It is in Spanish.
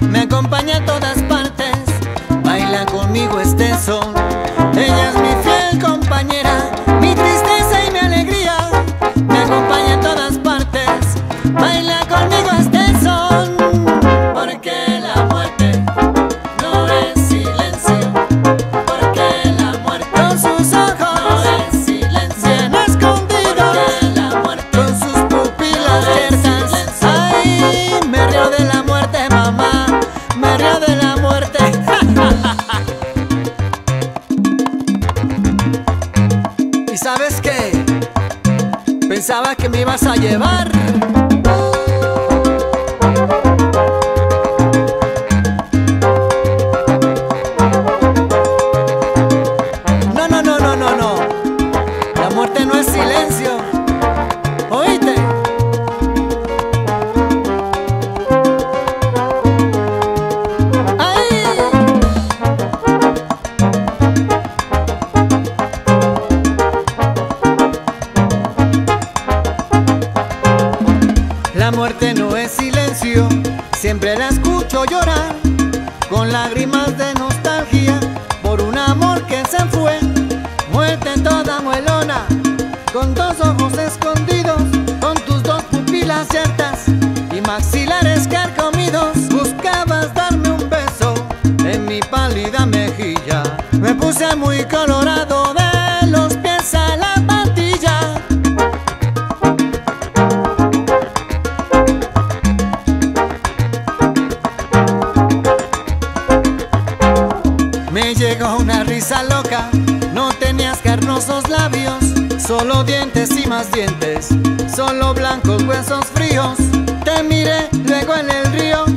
me acompaña a todas partes. Baila conmigo este sol. Sabes qué? Pensaba que me ibas a llevar. Muerte no es silencio, siempre la escucho llorar, con lágrimas de nostalgia, por un amor que se fue. Muerte toda muelona, con dos ojos escondidos, con tus dos pupilas abiertas y maxilares carcomidos. Buscabas darme un beso en mi pálida mejilla. Me puse muy colorado Llegó una risa loca, no tenías carnosos labios, solo dientes y más dientes, solo blancos huesos fríos. Te miré luego en el río